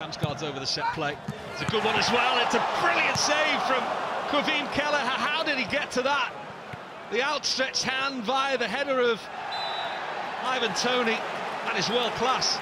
Damsgaard's over the set play. It's a good one as well. It's a brilliant save from Caoimhín Kelleher. How did he get to that? The outstretched hand via the header of Ivan Toney. That is world class.